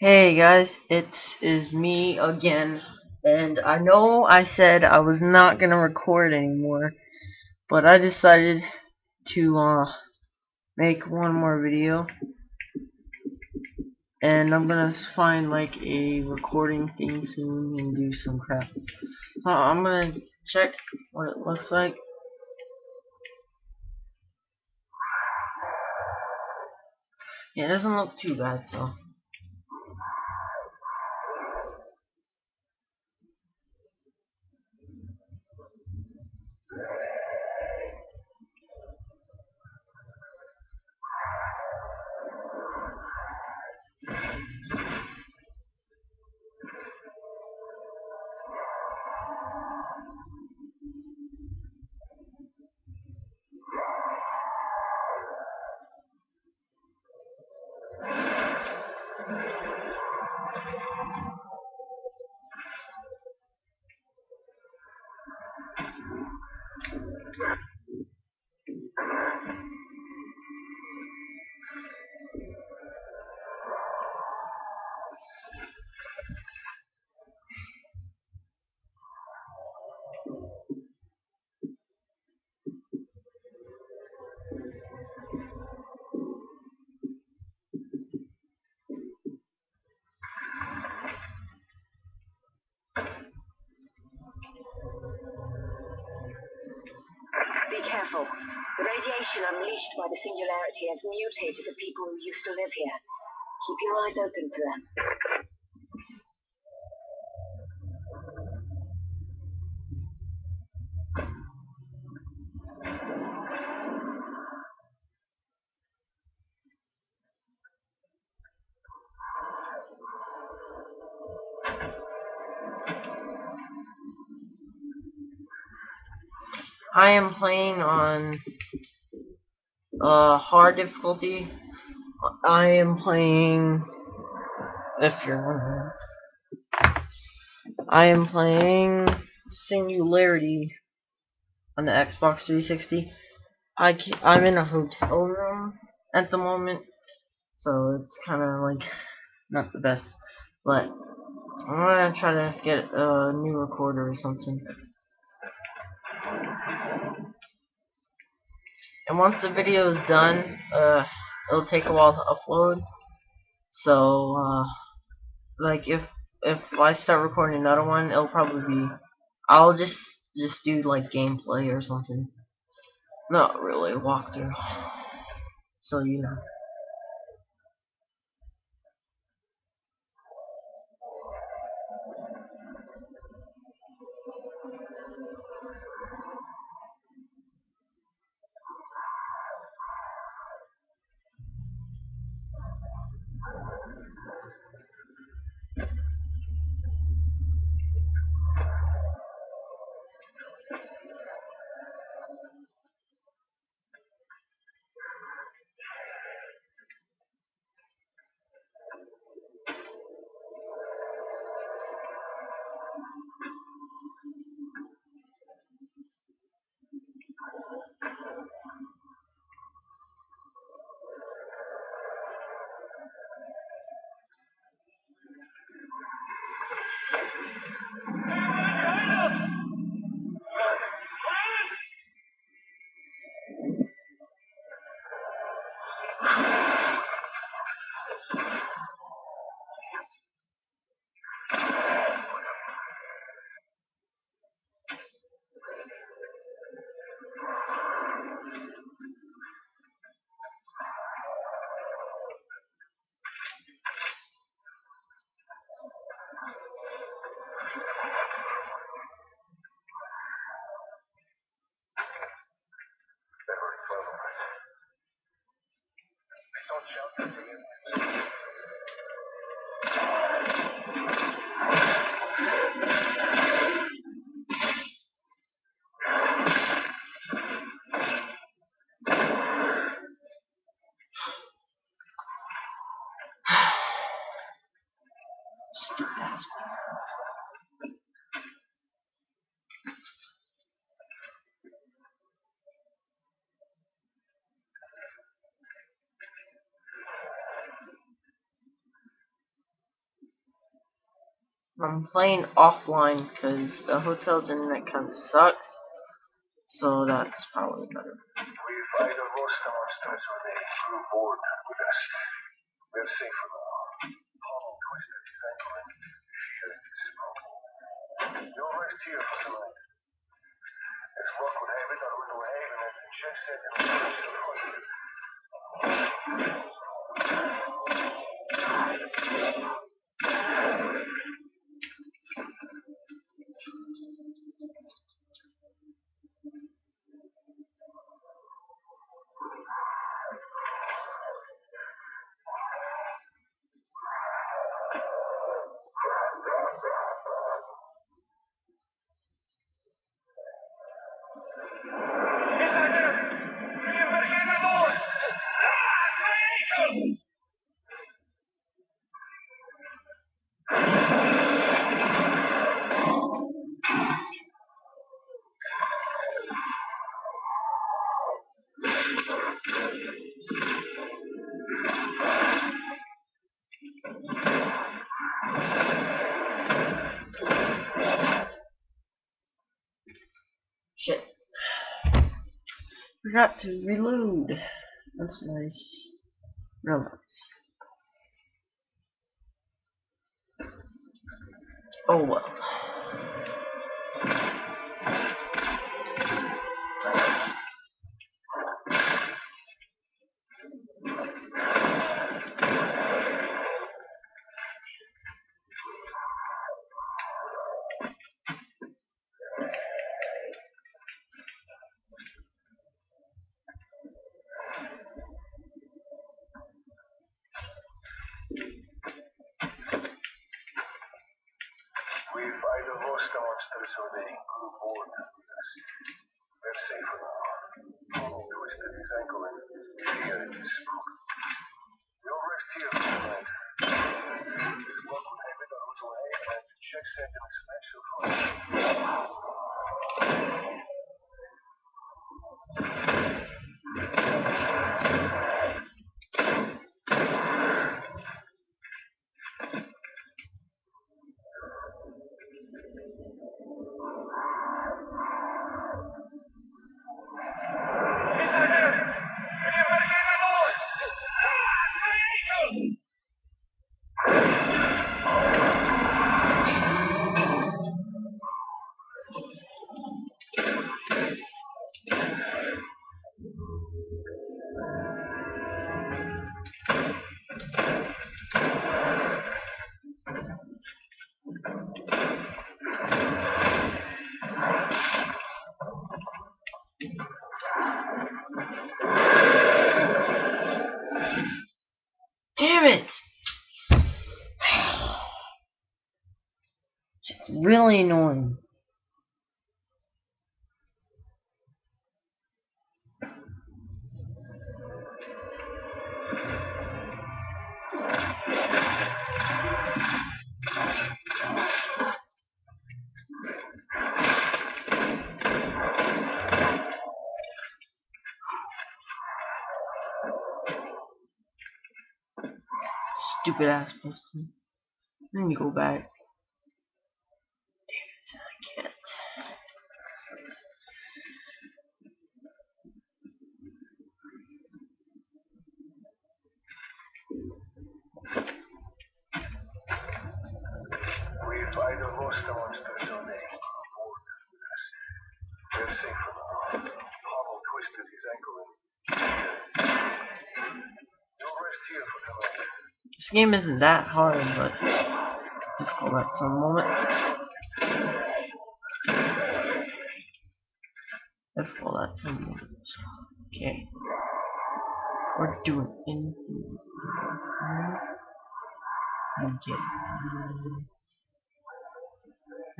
Hey guys, it is me again, and I know I said I was not gonna record anymore, but I decided to uh, make one more video, and I'm gonna find like a recording thing soon and do some crap. So I'm gonna check what it looks like. Yeah, it doesn't look too bad, so. Be careful. The radiation unleashed by the singularity has mutated the people who used to live here. Keep your eyes open for them. I am playing on uh, hard difficulty. I am playing, if you're wondering, I am playing Singularity on the Xbox 360. I I'm in a hotel room at the moment, so it's kind of like not the best, but I'm gonna try to get a new recorder or something. And once the video is done, uh, it'll take a while to upload. So, uh, like if if I start recording another one, it'll probably be I'll just just do like gameplay or something. Not really walkthrough. So you know. I'm playing offline because the hotel's internet kind of sucks. So that's probably better. Lost our bored with us. We're safer now. Hollow twisted his ankle and feared his smoke. You'll rest here for the night. As luck would have it, our little haven you. Forgot to reload. That's nice. Real nice. Oh well. Either lost our monsters or they grew bored with us. We're safer now. Hollow twisted his ankle and feared his smoke. You'll rest here for the night. As luck would have it, our little haven has been check set and special for really annoying. Stupid ass piston. Then you go back. We're safer now. Hollow twisted his ankle and rest here for. This game isn't that hard, but difficult at some moment. Difficult at some moments. Okay. We're doing in. Okay.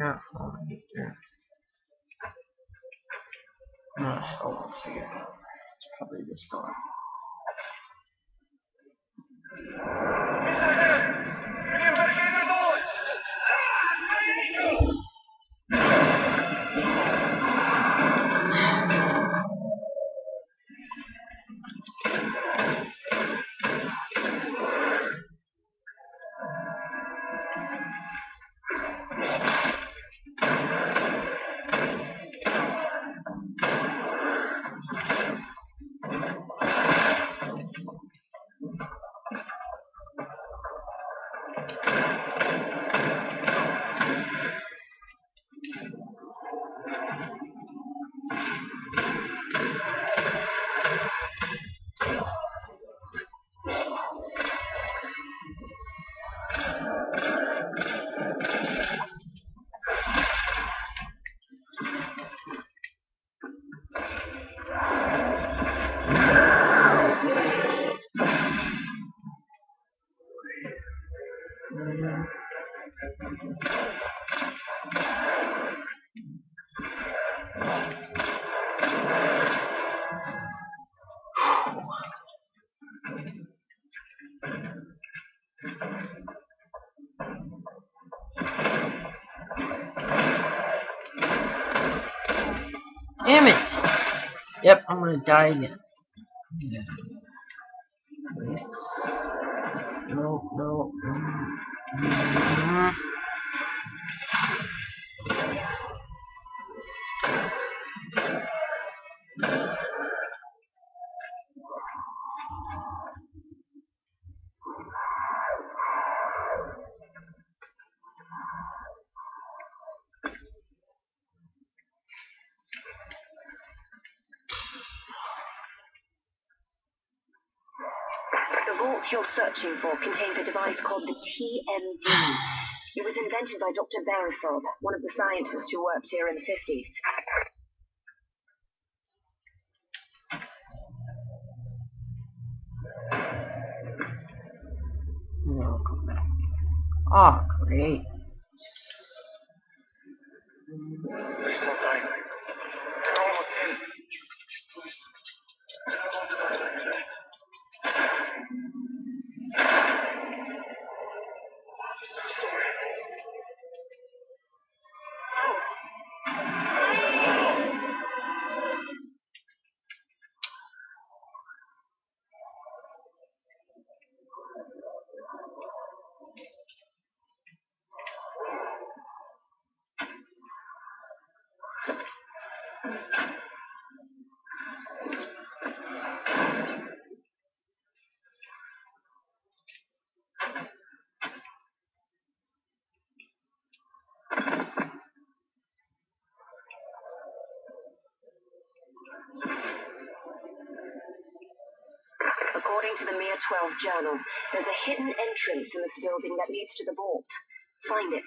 Ah, hell, I'll figure it out. It's probably this time. Damn it! Yep, I'm gonna die again. No, The vault you're searching for contains a device called the TMD. It was invented by Dr. Barisov, one of the scientists who worked here in the 50s. No. Oh, ah, great. To the Mir 12 journal, there's a hidden entrance in this building that leads to the vault. Find it.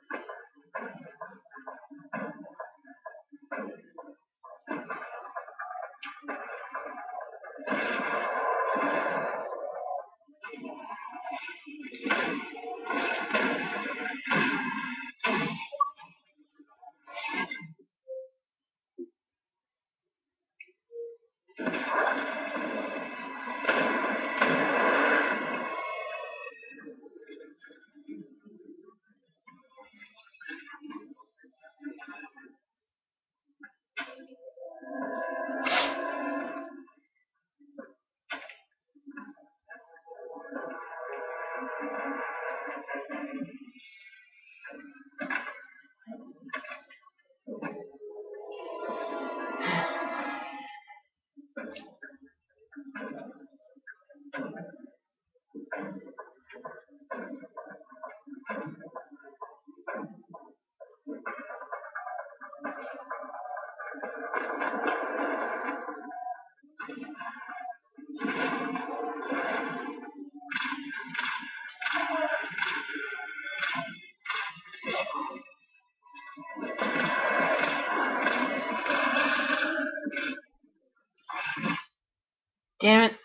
Damn it.